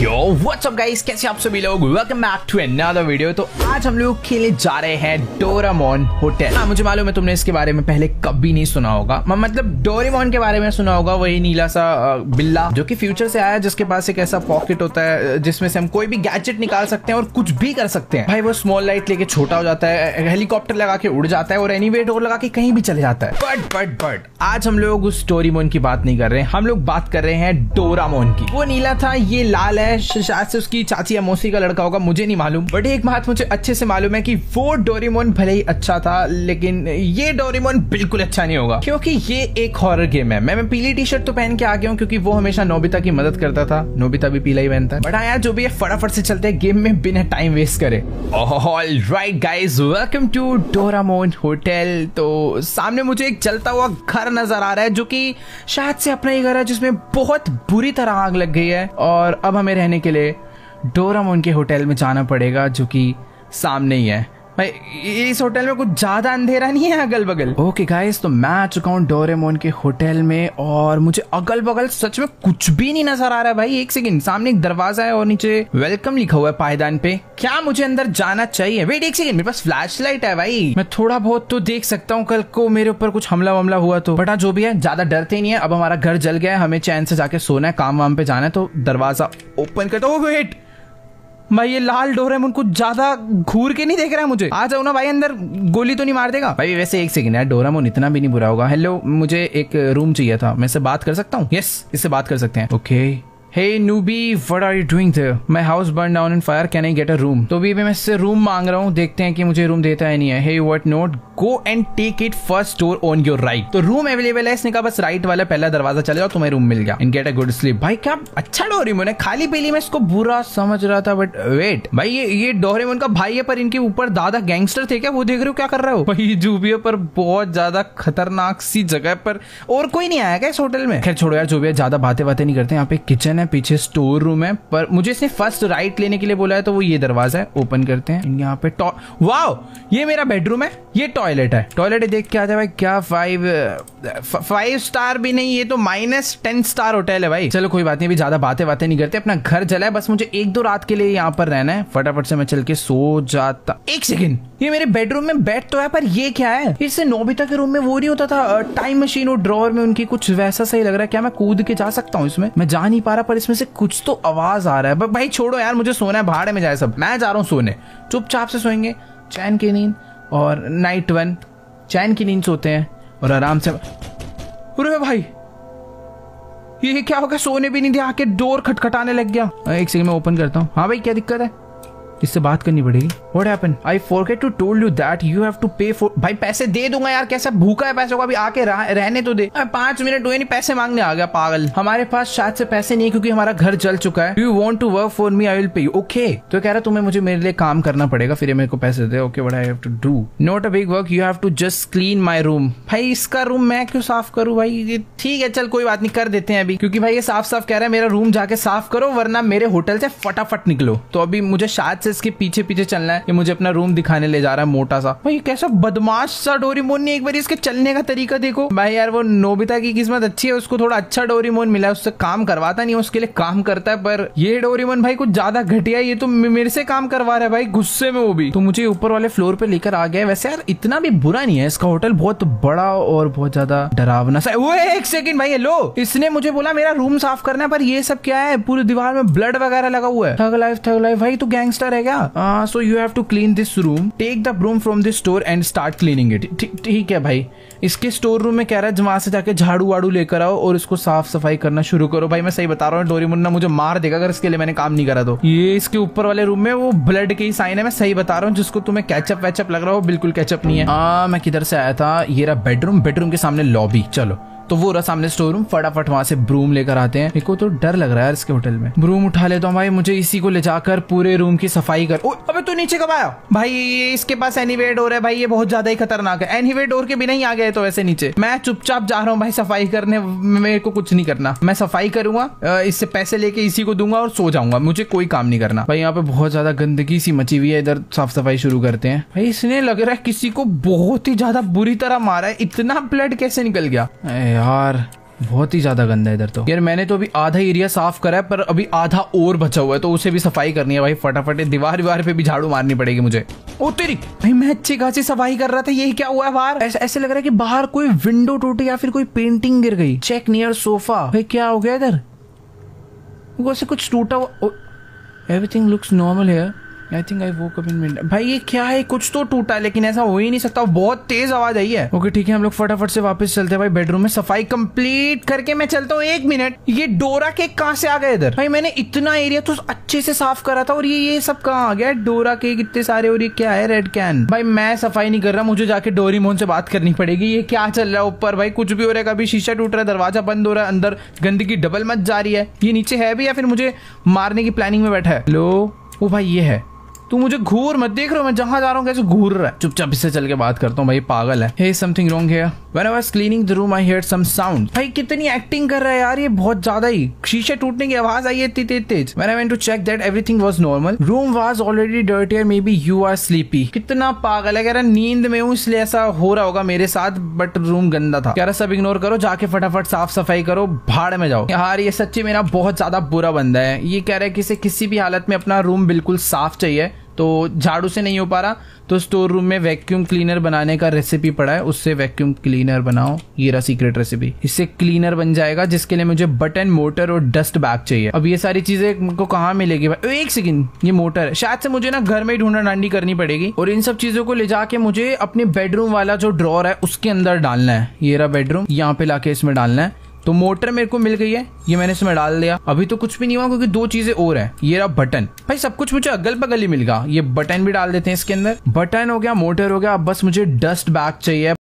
Yo what's up guys कैसे आप सभी लोग? Welcome back to another video तो आज हम लोग खेलने जा रहे हैं डोरामोन होटल हाँ मुझे मालूम है तुमने इसके बारे में पहले कभी नहीं सुना होगा। मतलब डोरेमोन के बारे में सुना होगा, वही नीला सा बिल्ला, जो कि फ्यूचर से आया, जिसके पास एक ऐसा पॉकेट होता है जिसमें से हम कोई भी गैजेट निकाल सकते हैं और कुछ भी कर सकते हैं। भाई, वो स्मॉल लाइट लेके छोटा हो जाता है हेलीकॉप्टर लगा के उड़ जाता है और एनी डोर लगा के कहीं भी चले जाता है। बट बट बट आज हम लोग उस डोरीमोन की बात नहीं कर रहे हैं। हम लोग बात कर रहे हैं डोरामोन की। वो नीला था, ये लाल है श- शायद से उसकी चाची या मौसी का लड़का होगा, मुझे नहीं मालूम। बट एक बात मुझे अच्छे से मालूम है कि वो डोरेमोन भले ही अच्छा था, लेकिन ये डोरेमोन बिल्कुल अच्छा नहीं होगा। क्योंकि ये एक हॉरर गेम है। मैं मैं पीली टी शर्ट तो पहन के आ गया हूँ, क्योंकि वो हमेशा नोबिता की मदद करता था। नोबिता भी पीला ही पहनता है। बट हाँ यार, जो भी है, फटाफट से चलते हैं। गेम में बिना टाइम वेस्ट करे। All right guys welcome to Doraemon hotel तो सामने मुझे एक चलता हुआ घर नज़र आ रहा है, जो कि शायद से अपना ही घर है, जिसमें बहुत बुरी तरह आग लग गई है। और अब हमें रहने के लिए डोरामोन के होटल में जाना पड़ेगा जो कि सामने ही है। भाई इस होटल में कुछ ज़्यादा अंधेरा नहीं है अगल बगल ओके गाइस तो मैं आ चुका हूँ डोरेमोन के होटल में और मुझे अगल बगल सच में कुछ भी नहीं नज़र आ रहा है भाई। एक सेकंड सामने एक दरवाज़ा है और नीचे वेलकम लिखा हुआ है पायदान पे। क्या मुझे अंदर जाना चाहिए? वेट एक सेकंड मेरे पास फ्लैश लाइट है भाई। मैं थोड़ा बहुत तो देख सकता हूँ, कल को मेरे ऊपर कुछ हमला वमला हुआ तो। बटा जो भी है, ज़्यादा डरते नहीं है। अब हमारा घर जल गया है, हमें चैन से जाके सोना है, काम वाम पे जाना है तो दरवाज़ा ओपन कर दो। वेट भाई ये लाल डोरेमोन कुछ ज़्यादा घूर के नहीं देख रहा है मुझे। आ जाओ ना भाई, अंदर गोली तो नहीं मार देगा। भाई, वैसे एक सेकंड यार मुन इतना भी नहीं बुरा होगा। हेलो मुझे एक रूम चाहिए था। मैं इससे बात कर सकता हूँ? यस इससे बात कर सकते हैं। Okay hey noobie what are you doing there my house burn down in fire can I get a room तो भी मैं इससे रूम मांग रहा हूँ। देखते हैं कि मुझे रूम देता है नहीं है। Hey what not go and take it first door on your right तो रूम अवेलेबल है इसने कहा, बस राइट वाला पहला दरवाज़ा चले जाओ तुम्हें रूम मिल गया। In get a good sleep भाई, क्या अच्छा डोरेमोन है खाली पीली में इसको बुरा समझ रहा था बट वेट भाई, ये ये डोरेमोन का भाई है, पर इनके ऊपर दादा गैंगस्टर थे क्या? वो देख रहे हो क्या कर रहे हो भाई जूबिया पर बहुत ज़्यादा खतरनाक सी जगह पर और कोई नहीं आया क्या इस होटल में? खैर छोड़ो यार जो भी ज़्यादा बातें बातें नहीं करते यहाँ पे किचन है, पीछे स्टोर रूम है, पर मुझे इसने फ़र्स्ट राइट लेने के लिए बोला है तो वो ये दरवाज़ा है ओपन करते हैं। यहाँ पे वाओ ये मेरा बेडरूम है, ये टॉयलेट है। टॉयलेट देख के आ जाए भाई, क्या फाइव फाइव स्टार भी नहीं, ये तो माइनस टेन स्टार होटल है भाई। चलो, कोई बात नहीं, अभी ज़्यादा बातें बातें नहीं करते, अपना घर जला है, बस मुझे एक दो रात के लिए यहाँ पर रहना है। फटाफट से मैं चल के सो जाता एक सेकेंड ये मेरे बेडरूम में बेड तो है, पर ये क्या है? इससे नोबिता के रूम में वो नहीं होता था। टाइम मशीन और ड्रॉवर में उनकी कुछ वैसा सही लग रहा है। क्या मैं कूद के जा सकता हूँ इसमें? मैं जा नहीं पा रहा, पर इसमें से कुछ तो आवाज़ आ रहा है। भाई छोड़ो यार, मुझे सोना है, भाड़े में जाए सब। मैं जा रहा हूँ सोने। चुपचाप से सोएँगे। चैन की नींद और नाइट वन चैन की नींद सोते हैं और आराम से अरे भाई! ये क्या हो गया? सोने भी नहीं दिया, आके डोर खटखटाने लग गया। एक सेकंड में ओपन करता हूँ। हाँ भाई, क्या दिक्कत है? इससे बात करनी पड़ेगी। What happen I forget to told you that you have to pay for भाई पैसे दे दूँगा यार कैसा भूखा है पैसों का? अभी आके रह, रहने तो दे। पाँच मिनट हुए नहीं पैसे मांगने आ गया पागल। हमारे पास शायद से पैसे नहीं क्योंकि हमारा घर जल चुका है। You want to work for me I will pay you okay तो कह रहा तुम्हें मुझे मेरे लिए काम करना पड़ेगा फिर मेरे को पैसे दे। Okay what I have to do not a big work you have to just clean my room भाई इसका रूम मैं क्यों साफ़ करूँ भाई? ठीक है चल कोई बात नहीं कर देते हैं अभी। क्योंकि भाई ये साफ़ साफ़ कह रहा है मेरा रूम जाके साफ़ करो वरना मेरे होटल से फटाफट निकलो। तो अभी मुझे शायद से इसके पीछे पीछे चलना है, ये मुझे अपना रूम दिखाने ले जा रहा है, मोटा सा। भाई, कैसा बदमाश सा डोरीमोन नहीं एक बार इसके चलने का तरीका देखो। भाई, यार, वो नोबिता की किस्मत अच्छी है, उसको थोड़ा अच्छा डोरीमोन मिला है, उससे काम करवाता नहीं उसके लिए काम करता है, पर ये डोरीमोन भाई कुछ ज़्यादा घटिया ये तो मेरे से काम करवा रहा है, भाई, गुस्से में वो भी। तो मुझे ऊपर वाले फ्लोर पे लेकर आ गया वैसे यार, इतना भी बुरा नहीं है, इसका होटल बहुत बड़ा और बहुत ज़्यादा डरावना सा। वो एक सेकंड भाई, हेलो! इसने मुझे बोला, मेरा रूम साफ़ करना है, पर ये सब क्या है? पूरी दीवार में ब्लड वगैरह लगा हुआ है। थग लाइफ थग लाइफ भाई, तू गैंगस्टर है क्या so you have to clean this room take the broom from this store and start cleaning it ठीक है भाई। इसके स्टोर रूम में कह रहा है वहाँ से जाके झाड़ू वाड़ू लेकर आओ और इसको साफ़ सफ़ाई करना शुरू करो। भाई मैं सही बता रहा हूँ डोरी मुन्ना मुझे मार देगा अगर इसके लिए मैंने काम नहीं करा तो। ये इसके ऊपर वाले रूम में वो ब्लड के ही साइन है मैं सही बता रहा हूँ जिसको तुम्हें कैचअप वैचअप लग रहा हो बिल्कुल कैचअप नहीं है। आ, मैं किधर से आया था? ये रहा बेडरूम बेडरूम के सामने लॉबी चलो। तो वो सामने स्टोर रूम फटाफट वहाँ से ब्रूम लेकर आते हैं। मेरे तो डर लग रहा है इसके होटल में। ब्रूम उठा लेता हूँ भाई, मुझे इसी को ले जाकर पूरे रूम की सफ़ाई कर। अबे तू नीचे कब आया? भाई, इसके पास एनीवे डोर है भाई, ये बहुत ज़्यादा ही खतरनाक है। एनीवे डोर के बिना ही आ गए तो ऐसे नीचे। मैं चुपचाप जा रहा हूँ भाई सफ़ाई करने, मेरे को कुछ नहीं करना। मैं सफ़ाई करूँगा इससे पैसे लेके इसी को दूँगा और सो जाऊँगा। मुझे कोई काम नहीं करना। भाई, यहाँ पे बहुत ज़्यादा गंदगी सी मची हुई है, इधर साफ़ सफ़ाई शुरू करते हैं। भाई, इसने लग रहा है किसी को बहुत ही ज़्यादा बुरी तरह मारा है। इतना ब्लड कैसे निकल गया? यार बहुत ही ज़्यादा गंदा है इधर तो। यार मैंने तो अभी आधा एरिया साफ़ करा है पर अभी आधा और बचा हुआ है तो उसे भी सफ़ाई करनी है भाई फटाफट। दीवार दीवार पे भी झाड़ू मारनी पड़ेगी मुझे। ओ तेरी भाई मैं अच्छी खासी सफ़ाई कर रहा था यही क्या हुआ है बाहर? ऐसे, ऐसे लग रहा है कि बाहर कोई विंडो टूटी या फिर कोई पेंटिंग गिर गई। चेक नियर सोफा भाई क्या हो गया इधर? वैसे कुछ टूटा हुआ एवरीथिंग लुक्स नॉर्मल है आई थिंक आई वो अप इन भाई, ये क्या है? कुछ तो टूटा लेकिन ऐसा हो ही नहीं सकता। बहुत तेज आवाज़ आई है। ओके ठीक है, हम लोग फटाफट से वापस चलते हैं भाई बेडरूम में। सफ़ाई कंप्लीट करके मैं चलता हूँ। एक मिनट ये डोरा केक कहाँ से आ गए इधर? भाई, मैंने इतना एरिया तो अच्छे से साफ़ करा था और ये ये सब कहाँ आ गया? डोरा केक इतने सारे और ये क्या है? रेड कैन भाई, मैं सफ़ाई नहीं कर रहा। मुझे जाके डोरी मोहन से बात करनी पड़ेगी। ये क्या चल रहा है ऊपर? भाई, कुछ भी हो रहा है, कभी शीशा टूट रहा है, दरवाज़ा बंद हो रहा है, अंदर गंदगी डबल मच जा रही है। ये नीचे है भी या फिर मुझे मारने की प्लानिंग में बैठा है? लो ओ भाई, ये है। तू मुझे घूर मत देख रहा हूँ, मैं जहाँ जा रहा हूँ, कैसे घूर रहा है। चुपचाप इससे चल के बात करता हूँ, भाई, पागल है। हे समथिंग रॉन्ग है when I was cleaning the room I heard some sound भाई, कितनी एक्टिंग कर रहा है यार, ये बहुत ज़्यादा ही। शीशे टूटने की आवाज़ आई है इतनी तेज when I went to check that everything was normal room was already dirty maybe you are sleepy कितना पागल है, कह रहा नींद में हूँ, इसलिए ऐसा हो रहा होगा मेरे साथ बट रूम गंदा था। कह रहा सब इग्नोर करो, जाके फटाफट साफ़ सफ़ाई करो, भाड़ में जाओ। यार, ये सच्ची मेरा बहुत ज़्यादा बुरा बंदा है। ये कह रहा है कि किसी भी हालत में अपना रूम बिल्कुल साफ़ चाहिए। तो झाड़ू से नहीं हो पा रहा तो स्टोर रूम में वैक्यूम क्लीनर बनाने का रेसिपी पड़ा है, उससे वैक्यूम क्लीनर बनाओ, ये रहा सीक्रेट रेसिपी इससे क्लीनर बन जाएगा, जिसके लिए मुझे बटन मोटर और डस्ट बैग चाहिए। अब ये सारी चीज़ें को कहाँ मिलेगी भाई? एक सेकंड ये मोटर है। शायद से मुझे ना घर में ही ढूंढा डांडी करनी पड़ेगी। और इन सब चीज़ों को ले जाके मुझे अपने बेडरूम वाला जो ड्रॉर है, उसके अंदर डालना है। ये रहा बेडरूम यहाँ पे लाके इसमें डालना है। तो मोटर मेरे को मिल गई है, ये मैंने इसमें डाल दिया। अभी तो कुछ भी नहीं हुआ क्योंकि दो चीज़ें और है। ये रहा बटन। भाई, सब कुछ मुझे अगल बगल ही मिल गया। ये बटन भी डाल देते हैं इसके अंदर। बटन हो गया, मोटर हो गया, अब बस मुझे डस्ट बैग चाहिए।